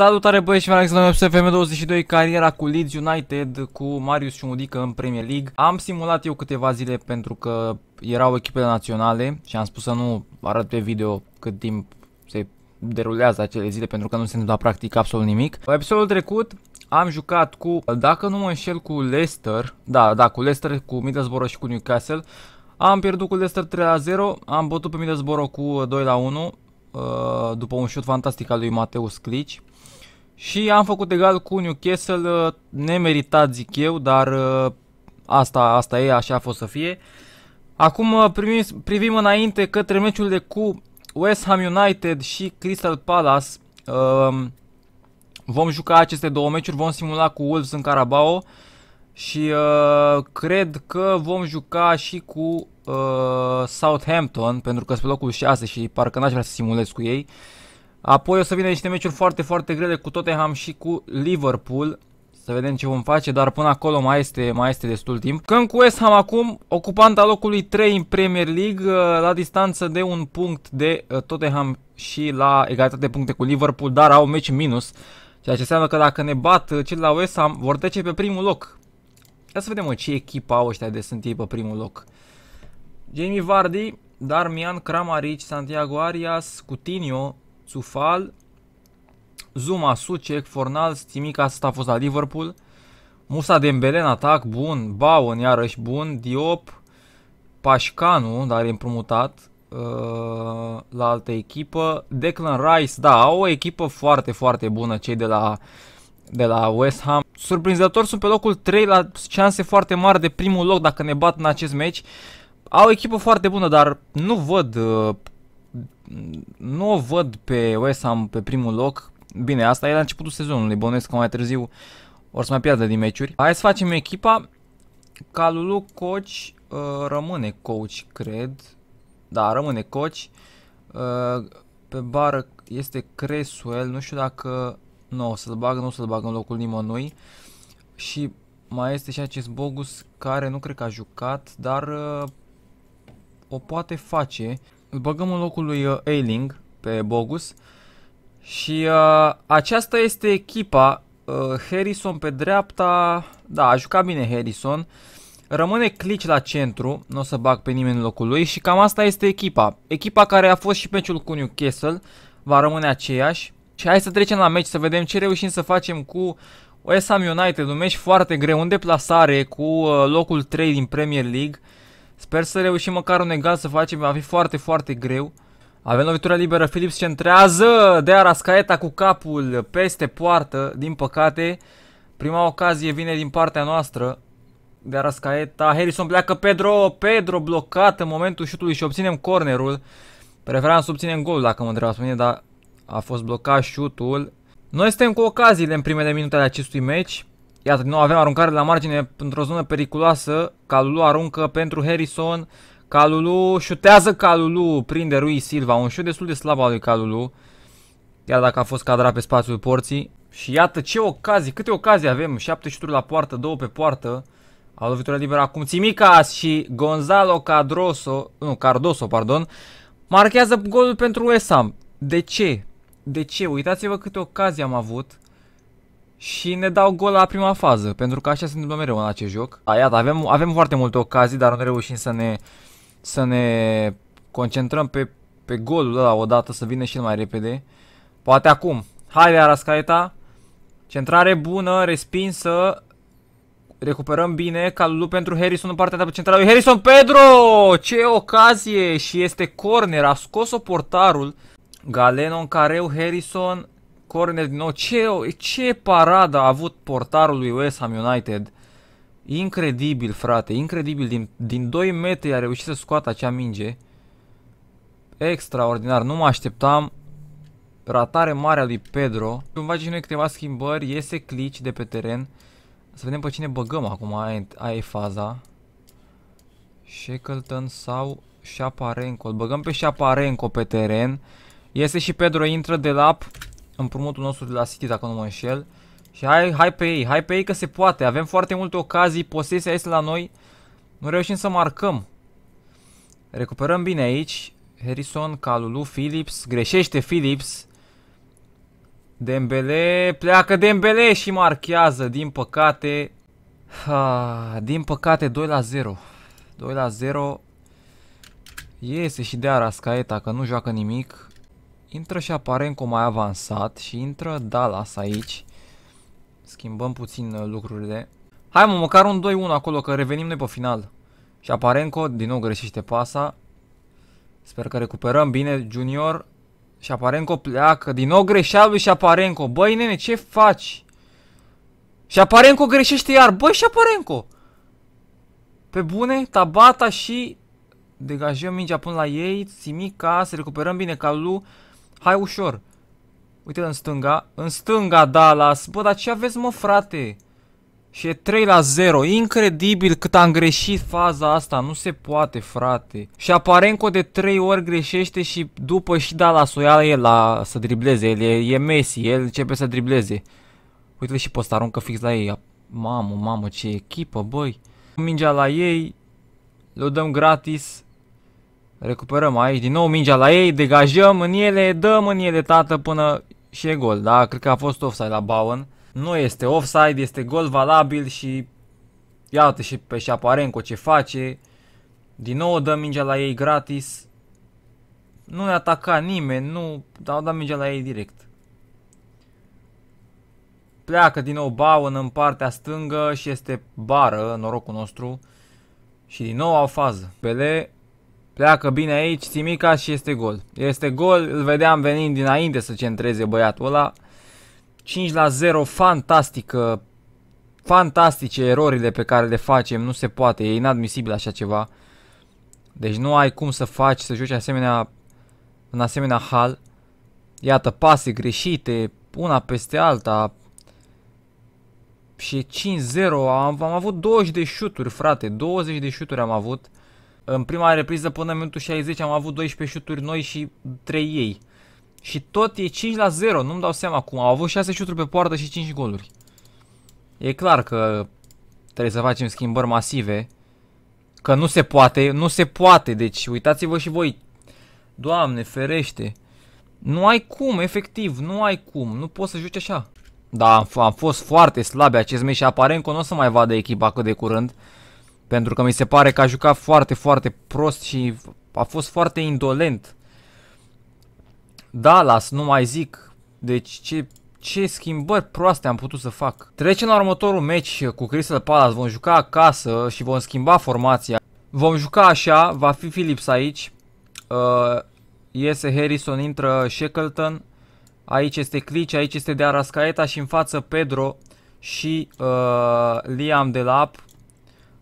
Salutare băieți și Alex la FM22, cariera cu Leeds United, cu Marius Ciumudică în Premier League. Am simulat eu câteva zile pentru că erau echipele naționale și am spus să nu arăt pe video cât timp se derulează acele zile pentru că nu se întâmplă practic absolut nimic. În episodul trecut am jucat cu, dacă nu mă înșel, cu Leicester, da, da, cu Leicester, cu Middlesbrough și cu Newcastle. Am pierdut cu Leicester 3 la 0, am bătut pe Middlesbrough cu 2 la 1, uh, după un șut fantastic al lui Mateus Clici. Și am făcut egal cu Newcastle, uh, nemeritat zic eu, dar uh, asta, asta e, așa a fost să fie. Acum uh, privim, privim înainte către meciurile cu West Ham United și Crystal Palace. Um, vom juca aceste două meciuri, vom simula cu Wolves în Carabao și uh, cred că vom juca și cu uh, Southampton pentru că sunt pe locul 6 și parcă n-aș vrea să simulez cu ei. Uh, Apoi o să vină niște meciuri foarte, foarte grele cu Tottenham și cu Liverpool. Să vedem ce vom face, dar până acolo mai este, mai este destul timp. Când cu West Ham acum, ocupanta locului 3 în Premier League, uh, la distanță de un punct de uh, Tottenham și la egalitate de puncte cu Liverpool, dar au meci minus. Ceea ce înseamnă că dacă ne bat uh, cel la West Ham, vor trece pe primul loc. Ia să vedem mă, ce echipă au ăștia de sunt ei pe primul loc. Jamie Vardy, Darmian, Kramaric, Santiago Arias, Coutinho, Sufal, Zuma, Sucek, Fornal, Stimica, asta a fost la Liverpool, Musa Dembele în atac, bun, Bowen iarăși bun, Diop, Pașcanu, dar e împrumutat uh, la altă echipă, Declan Rice, da, au o echipă foarte, foarte bună cei de la, de la West Ham. Surprinzător sunt pe locul 3 la șanse foarte mari de primul loc dacă ne bat în acest meci. Au o echipă foarte bună, dar nu văd uh, nu o văd pe West Ham pe primul loc. Bine, asta e la începutul sezonului, bănuiesc că mai târziu or să mai piardă din meciuri. Hai să facem echipa. Calulu coach uh, rămâne coach, cred. Da, rămâne coach. Uh, pe bară este Creswell, nu știu dacă nu o să-l bag, nu o să-l bag în locul nimănui. Și mai este și acest Bogus care nu cred că a jucat, dar uh, o poate face. Îl băgăm în locul lui uh, Ailing pe Bogus. Și uh, aceasta este echipa. Uh, Harrison pe dreapta. Da, a jucat bine Harrison. Rămâne Clici la centru, nu o să bag pe nimeni în locul lui și cam asta este echipa. Echipa care a fost și meciul cu Newcastle va rămâne aceeași. Și hai să trecem la meci să vedem ce reușim să facem cu West Ham United, un meci foarte greu, în deplasare cu uh, locul 3 din Premier League. Sper să reușim măcar un egal să facem, va fi foarte, foarte greu. Avem lovitura liberă, Philips centrează, de Arascaeta cu capul peste poartă, din păcate. Prima ocazie vine din partea noastră, de Arascaeta, Harrison pleacă, Pedro, Pedro blocat în momentul șutului și obținem cornerul. Preferam să obținem gol dacă mă întrebați mine, dar a fost blocat șutul. Noi suntem cu ocaziile în primele minute ale acestui meci. Iată, nu avem aruncare la margine într-o zonă periculoasă. Calulu aruncă pentru Harrison. Calulu șutează Calulu, prinde Rui Silva. Un șut destul de slab al lui Calulu. Chiar dacă a fost cadrat pe spațiul porții. Și iată ce ocazii, câte ocazii avem. 7 șuturi la poartă, 2 pe poartă. A lovitură liberă acum Țimicas și Gonzalo Cadroso, nu, Cardoso, pardon, marchează golul pentru Esam. De ce? De ce? Uitați-vă câte ocazii am avut și ne dau gol la prima fază, pentru că așa se întâmplă mereu în acest joc. A, iată, avem, avem foarte multe ocazii, dar nu reușim să ne, să ne concentrăm pe, pe golul ăla odată, să vină și el mai repede. Poate acum. Haide Arascaeta. Centrare bună, respinsă. Recuperăm bine. Calulu pentru Harrison în partea de centrală. Harrison Pedro! Ce ocazie! Și este corner. A scos-o portarul. Galeno în careu. Harrison corner din nou. Ce, ce paradă a avut portarul lui West Ham United. Incredibil, frate, incredibil. Din, din 2 metri a reușit să scoată acea minge. Extraordinar, nu mă așteptam. Ratare mare a lui Pedro. Vom face și noi câteva schimbări. Iese clici de pe teren. Să vedem pe cine băgăm acum. Aia, aia e faza. Shackleton sau Șaparenco. Îl băgăm pe Șaparenco pe teren. Iese și Pedro, intră de lap împrumutul nostru de la City, dacă nu mă înșel. Și hai, hai pe ei, hai pe ei că se poate. Avem foarte multe ocazii, posesia este la noi. Nu reușim să marcăm. Recuperăm bine aici. Harrison, Calulu, Phillips. Greșește Phillips. Dembele, pleacă Dembele și marchează, din păcate. Ha, din păcate 2 la 0. 2 la 0. Iese și de Arascaeta că nu joacă nimic. Intră și Aparenco mai avansat și intră Dallas aici. Schimbăm puțin uh, lucrurile. Hai mă, măcar un 2-1 acolo că revenim noi pe final. Și Aparenco din nou greșește pasa. Sper că recuperăm bine Junior. Și Aparenco pleacă. Din nou greșeală lui Șaparenco. Băi nene, ce faci? Și Aparenco greșește iar. Băi Șaparenco! Pe bune, Tabata și degajăm mingea până la ei. Simica, să recuperăm bine Calu. Hai ușor. Uite în stânga. În stânga Dallas. Bă, dar ce aveți mă frate? Și e 3 la 0. Incredibil cât am greșit faza asta. Nu se poate, frate. Și Aparenco de 3 ori greșește și după și da la soială el la, să dribleze. El e, e Messi. El începe să dribleze. Uite-l și pe ăsta aruncă fix la ei. Mamă, mamă, ce echipă, băi. Mingea la ei. Le dăm gratis. Recuperăm aici. Din nou mingea la ei. Degajăm în ele. Dăm în ele, tată, până și e gol. Da, cred că a fost offside la Bowen. Nu este offside, este gol valabil și iată și pe Șaparenco ce face. Din nou dă mingea la ei gratis. Nu ne ataca nimeni, nu dau dat mingea la ei direct. Pleacă din nou Bowen în partea stângă și este bară, norocul nostru. Și din nou au fază. Pele pleacă bine aici, Simica și este gol. Este gol, îl vedeam venind dinainte să centreze băiatul ăla. 5 la 0, fantastică, fantastice erorile pe care le facem, nu se poate, e inadmisibil așa ceva. Deci nu ai cum să faci, să joci asemenea, în asemenea hal. Iată, pase greșite, una peste alta. Și 5-0, am, am avut 20 de șuturi, frate, 20 de șuturi am avut. În prima repriză până în minutul 60 am avut 12 șuturi noi și 3 ei. Și tot e 5 la 0, nu-mi dau seama cum. Au avut 6 șuturi pe poartă și 5 goluri. E clar că trebuie să facem schimbări masive. Că nu se poate, nu se poate. Deci uitați-vă și voi. Doamne, ferește. Nu ai cum, efectiv, nu ai cum. Nu poți să joci așa. Da, am, am fost foarte slabe acest meci și aparent că nu o să mai vadă echipa cât de curând. Pentru că mi se pare că a jucat foarte, foarte prost și a fost foarte indolent. Dallas, nu mai zic. Deci ce, ce schimbări proaste am putut să fac. Trecem la următorul meci cu Crystal Palace. Vom juca acasă și vom schimba formația. Vom juca așa, va fi Phillips aici. Uh, iese Harrison, intră Shackleton. Aici este Clici, aici este de Arascaeta și în față Pedro și uh, Liam de Lap.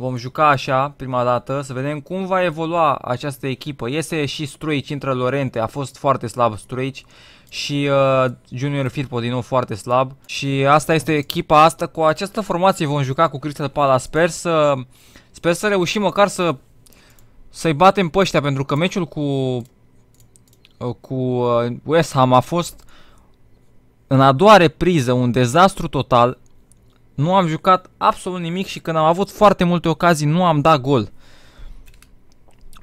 Vom juca așa prima dată, să vedem cum va evolua această echipă. Iese și Struici, intră Lorente, a fost foarte slab Struici și uh, Junior Firpo din nou foarte slab. Și asta este echipa asta, cu această formație vom juca cu Crystal Palace. Sper să, sper să reușim măcar să să-i batem pe ăștia, pentru că meciul cu, uh, cu uh, West Ham a fost în a doua repriză un dezastru total. Nu am jucat absolut nimic și când am avut foarte multe ocazii nu am dat gol.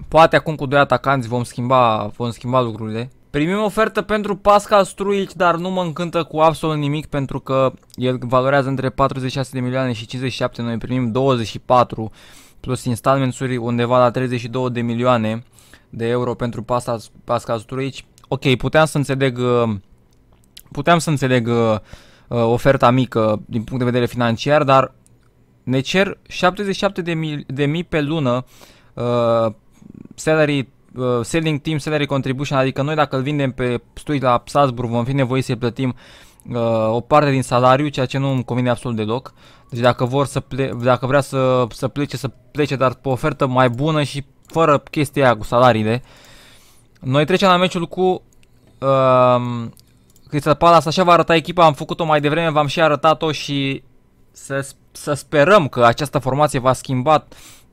Poate acum cu doi atacanți vom schimba, vom schimba lucrurile. Primim ofertă pentru Pascal Struic, dar nu mă încântă cu absolut nimic pentru că el valorează între 46 de milioane și 57, noi primim 24 plus installments-uri undeva la 32 de milioane de euro pentru Pascal, Pascal Struic. Ok, puteam să înțeleg, uh, puteam să înțeleg uh, uh, oferta mică din punct de vedere financiar, dar ne cer 77 de mii, de mii pe lună uh, salary, uh, selling team salary contribution, adică noi dacă îl vindem pe stui la Salzburg vom fi nevoiți să plătim uh, o parte din salariu, ceea ce nu îmi convine absolut deloc. Deci dacă vor să ple- dacă vrea să, să plece, să plece, dar pe ofertă mai bună și fără chestia aia cu salariile. Noi trecem la meciul cu uh, Crystal Palace, așa va arăta echipa, am făcut-o mai devreme, v-am și arătat-o și să, să sperăm că această formație va schimba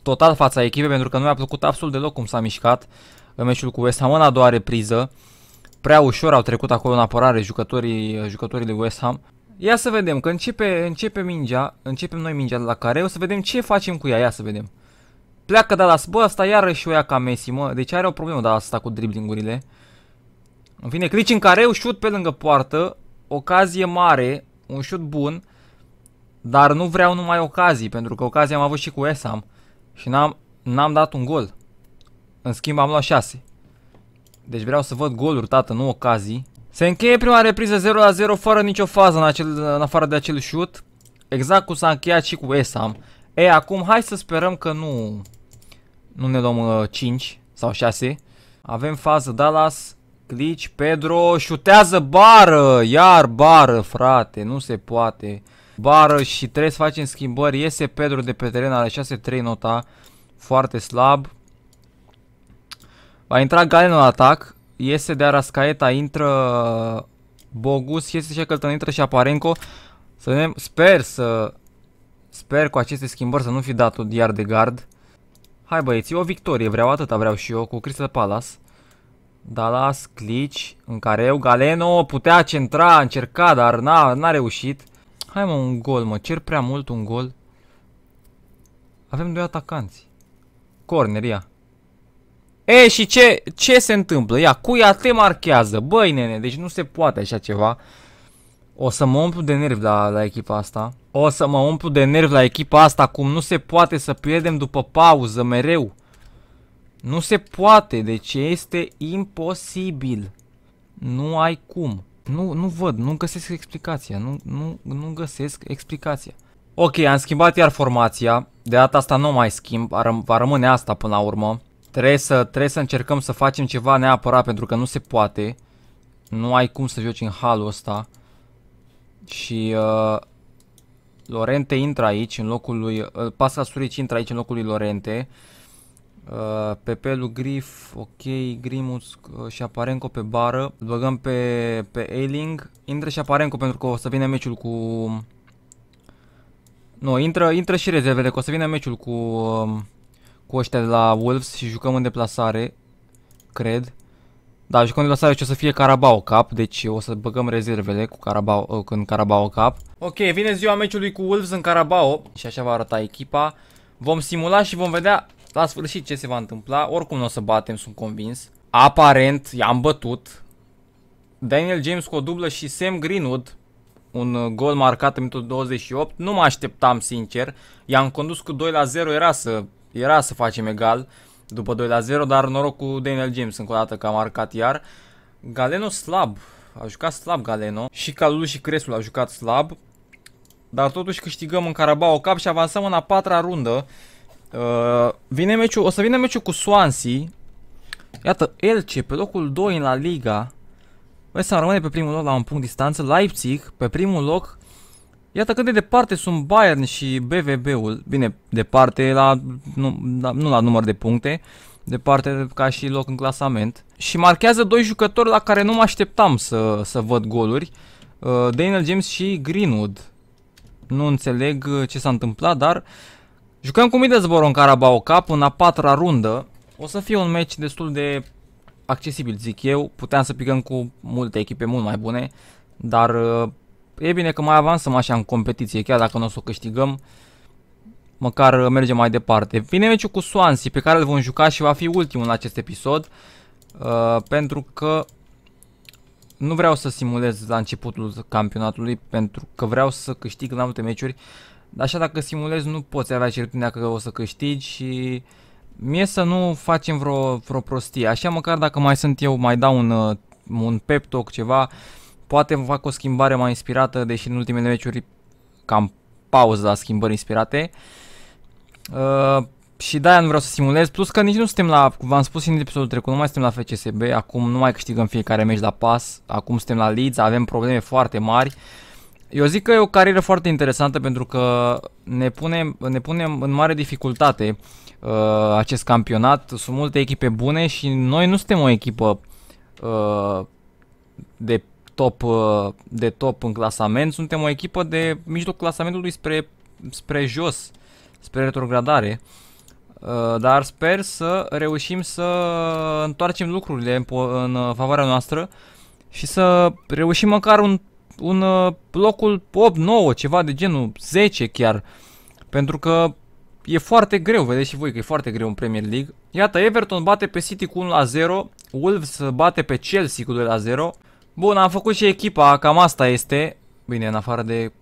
total fața echipei pentru că nu mi-a plăcut absolut deloc cum s-a mișcat în meciul cu West Ham în a doua repriză. Prea ușor au trecut acolo în apărare jucătorii, jucătorii de West Ham. Ia să vedem, că începe, începe mingea, începem noi mingea de la care, o să vedem ce facem cu ea, ia să vedem. Pleacă Dallas, bă, asta iarăși o ia ca Messi, mă, deci are o problemă Dallas asta cu driblingurile. În fine, clici în careu, șut pe lângă poartă. ocazie mare, un șut bun, dar nu vreau numai ocazii, pentru că ocazia am avut și cu Esam și n-am, n-am dat un gol. În schimb am luat 6. Deci vreau să văd goluri, tată, nu ocazii. Se încheie prima repriză 0 la 0 fără nicio fază în, acel, în afară de acel șut. Exact cum s-a încheiat și cu Esam. E, acum hai să sperăm că nu, nu ne luăm uh, 5 sau 6. Avem fază Dallas, Glitch, Pedro, șutează bară, iar bară, frate, nu se poate. Bară și trebuie să facem schimbări, iese Pedro de pe teren, are 6-3 nota, foarte slab. Va intra Galen în atac, iese de Arascaeta, intră Bogus, iese Shackleton, intră și Aparenco. Să vedem, sper să... Sper cu aceste schimbări să nu fi dat un diar de gard. Hai băieți, o victorie, vreau atâta vreau și eu cu Crystal Palace. Dallas, Glitch, în care eu, Galeno putea centra, încerca, dar n-a reușit. Hai mă, un gol, mă, cer prea mult un gol. Avem doi atacanți. Corner, ia. E, și ce, ce se întâmplă? Ia, cuia te marchează. Băi, nene, deci nu se poate așa ceva. O să mă umplu de nervi la, la echipa asta. O să mă umplu de nervi la echipa asta, cum nu se poate să pierdem după pauză mereu. Nu se poate, deci este imposibil. Nu ai cum. Nu, nu văd, nu găsesc explicația, nu, nu, nu găsesc explicația. Ok, am schimbat iar formația, de data asta nu mai schimb, va rămâne asta până la urmă. Trebuie să, trebuie să încercăm să facem ceva neapărat pentru că nu se poate. Nu ai cum să joci în halul ăsta. Și uh, Lorente intră aici în locul lui, uh, Pasca Surici intră aici în locul lui Lorente. Uh, Pepelu Grif, ok, Grimus uh, și Aparenco pe bară. Băgăm pe, pe Ailing. Intră și Aparenco pentru că o să vină meciul cu... Nu, intră, intră și rezervele, că o să vină meciul cu... Uh, cu ăștia de la Wolves și jucăm în deplasare, cred. Da, jucăm în deplasare și o să fie Carabao Cup, deci o să băgăm rezervele cu Carabao, uh, în Carabao Cup. Ok, vine ziua meciului cu Wolves în Carabao și așa va arăta echipa. Vom simula și vom vedea la sfârșit ce se va întâmpla. Oricum nu o să batem, sunt convins. Aparent, i-am bătut. Daniel James cu o dublă și Sam Greenwood un gol marcat în minutul 28. Nu mă așteptam, sincer. I-am condus cu 2 la 0, era să era să facem egal după 2 la 0, dar noroc cu Daniel James încă o dată că a marcat iar. Galeno slab, a jucat slab Galeno. Și Calulu și Cresul a jucat slab. Dar totuși câștigăm în Carabao Cup și avansăm în a patra rundă. Uh, vine meciul, o să vină meciul cu Swansea. Iată, Elche pe locul 2 în la Liga. West Ham rămâne pe primul loc la un punct distanță. Leipzig pe primul loc Iată cât de departe sunt Bayern și BVB-ul. Bine, departe la, nu, la, nu la număr de puncte, departe ca și loc în clasament. Și marchează doi jucători la care nu mă așteptam să, să văd goluri. Uh, Daniel James și Greenwood. Nu înțeleg uh, ce s-a întâmplat, dar jucăm cu Middlesbrough în Carabao Cup în a patra rundă. O să fie un meci destul de accesibil, zic eu. Puteam să picăm cu multe echipe mult mai bune, dar uh, e bine că mai avansăm așa în competiție, chiar dacă nu o să o câștigăm, măcar mergem mai departe. Vine meciul cu Swansea, pe care îl vom juca și va fi ultimul în acest episod, uh, pentru că nu vreau să simulez la începutul campionatului, pentru că vreau să câștig la multe meciuri, așa dacă simulezi nu poți avea certitudinea că o să câștigi și mie să nu facem vreo, vreo prostie, așa măcar dacă mai sunt eu, mai dau un, uh, un pep talk, ceva, uh, Poate fac o schimbare mai inspirată, deși în ultimele meciuri cam pauză la schimbări inspirate. Uh, și de-aia nu vreau să simulez, plus că nici nu suntem la, v-am spus în episodul trecut, nu mai suntem la FCSB, acum nu mai câștigăm fiecare meci la pas, acum suntem la Leeds, avem probleme foarte mari. Eu zic că e o carieră foarte interesantă pentru că ne punem, ne punem în mare dificultate uh, acest campionat, sunt multe echipe bune și noi nu suntem o echipă uh, de top, uh, de top în clasament, suntem o echipă de mijloc clasamentului spre, spre jos, spre retrogradare. Uh, dar sper să reușim să întoarcem lucrurile în, în favoarea noastră și să reușim măcar un, un uh, locul 8-9, ceva de genul 10 chiar. Pentru că e foarte greu, vedeți și voi că e foarte greu în Premier League. Iată, Everton bate pe City cu 1 0, Wolves bate pe Chelsea cu 2 0, Bun, am făcut și echipa, cam asta este. Bine, în afară de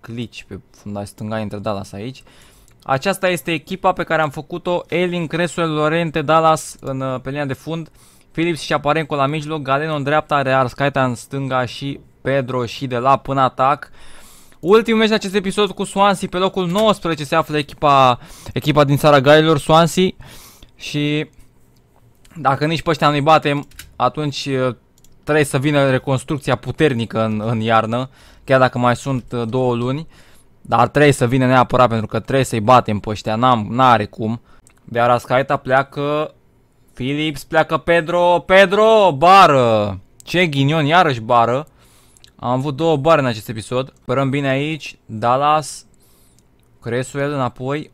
clici pe funda stânga între Dallas aici. Aceasta este echipa pe care am făcut-o. Elin, Creswell, Lorente, Dallas în, uh, pe linia de fund. Philips și Aparenco la mijloc, Galeno în dreapta, Real Scaita în stânga și Pedro și de la până atac. Ultimul meci de acest episod cu Swansea pe locul 19 se află echipa, echipa din țara Gailor, Swansea. Și dacă nici pe ăștia nu-i batem, atunci uh, trebuie să vină reconstrucția puternică în, în iarnă, chiar dacă mai sunt uh, două luni. Dar trebuie să vină neapărat pentru că trebuie să-i batem pe ăștia, n-are cum. De Arascaeta pleacă Philips, pleacă Pedro, Pedro, bară! Ce ghinion, iarăși bară. Am avut două bare în acest episod. Părăm bine aici, Dallas, Creswell înapoi.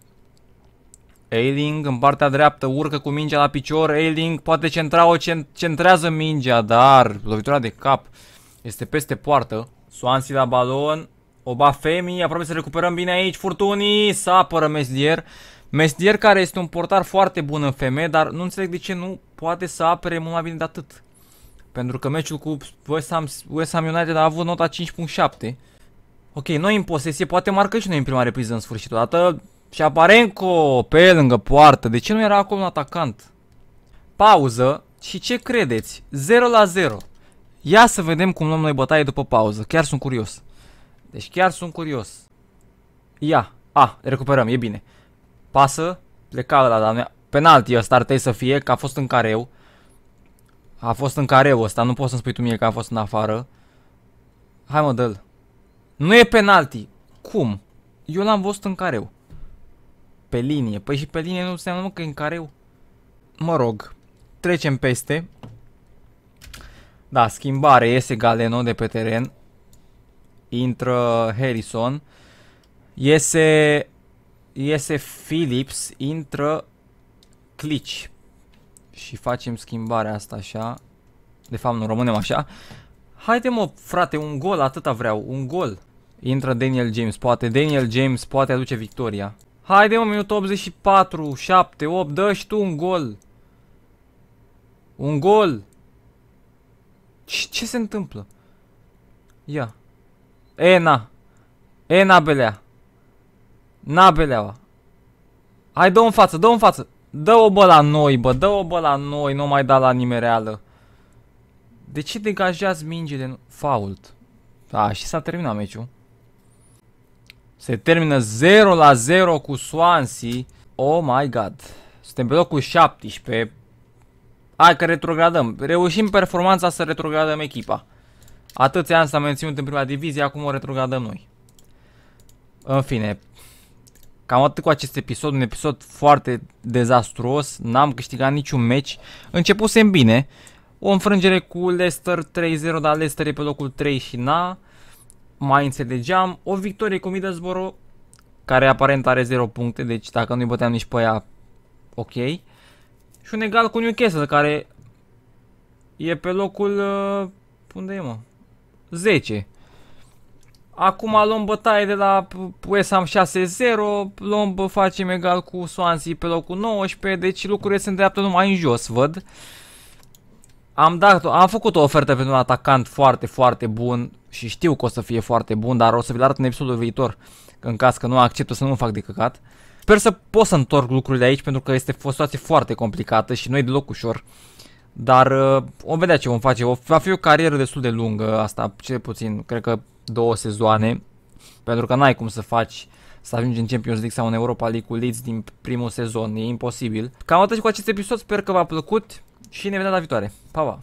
Ailing în partea dreaptă, urcă cu mingea la picior, Ailing poate centra o centrează mingea, dar lovitura de cap este peste poartă. Swansea la balon, Oba Femi, aproape să recuperăm bine aici, Furtuni, să apără Mesdier. Mesdier care este un portar foarte bun în FM, dar nu înțeleg de ce nu poate să apere mult mai bine de atât. Pentru că meciul cu West Ham, West Ham United a avut nota 5.7. Ok, noi în posesie, poate marcă și noi în prima repriză în sfârșit odată. Și Aparenco pe lângă poartă. De ce nu era acolo un atacant? Pauză. Și ce credeți? 0 la 0. Ia să vedem cum luăm noi bătaie după pauză. Chiar sunt curios. Deci chiar sunt curios. Ia. A, recuperăm, e bine. Pasă. Pleca la dar penalti ăsta ar trebui să fie, că a fost în careu. A fost în careu ăsta, nu poți să-mi spui tu mie că a fost în afară. Hai mă, dă Nu e penalti. Cum? Eu l-am văzut în careu. Pe linie. Păi și pe linie nu înseamnă că e în careu. Mă rog. Trecem peste. Da, schimbare. Iese Galeno de pe teren. Intră Harrison. Iese... Iese Phillips. Intră Clici. Și facem schimbarea asta așa. De fapt nu rămânem așa. Haide mă frate, un gol, atâta vreau, un gol. Intră Daniel James, poate Daniel James poate aduce victoria. Haide mă, minut 84, 7, 8, dă și tu un gol. Un gol. Ce, ce se întâmplă? Ia. E, na. E, na, belea. Na, beleaua. Hai, dă-o în față, dă-o în față. Dă-o bă la noi, bă, dă-o bă la noi, nu mai da la nimereală. De ce degajați mingile? Fault. A, și s-a terminat meciul. Se termină 0 la 0 cu Swansea. Oh my god. Suntem pe locul 17. Hai că retrogradăm. Reușim performanța să retrogradăm echipa. Atâția ani s-a menținut în prima divizie, acum o retrogradăm noi. În fine, cam atât cu acest episod, un episod foarte dezastruos, n-am câștigat niciun meci. Începusem bine, o înfrângere cu Leicester 3-0, dar Leicester e pe locul 3 și n-a mai înțelegeam. O victorie cu Middlesbrough, care aparent are 0 puncte, deci dacă nu-i băteam nici pe ea, ok. Și un egal cu Newcastle, care e pe locul, uh, unde e mă? 10. Acum luăm bătaie de la West Ham 6-0, luăm, facem egal cu Swansea pe locul 19, deci lucrurile se îndreaptă numai în jos, văd. Am, dat, am făcut o ofertă pentru un atacant foarte, foarte bun și știu că o să fie foarte bun, dar o să vi-l arăt în episodul viitor, în caz că nu acceptă să nu fac de căcat. Sper să pot să întorc lucrurile aici pentru că este o situație foarte complicată și nu e deloc ușor. Dar uh, vom vedea ce vom face. O, va fi o carieră destul de lungă asta, cel puțin, cred că două sezoane. Pentru că n-ai cum să faci să ajungi în Champions League sau în Europa League cu Leeds din primul sezon. E imposibil. Cam atât cu acest episod, sper că v-a plăcut și ne vedem la viitoare. Pa, pa!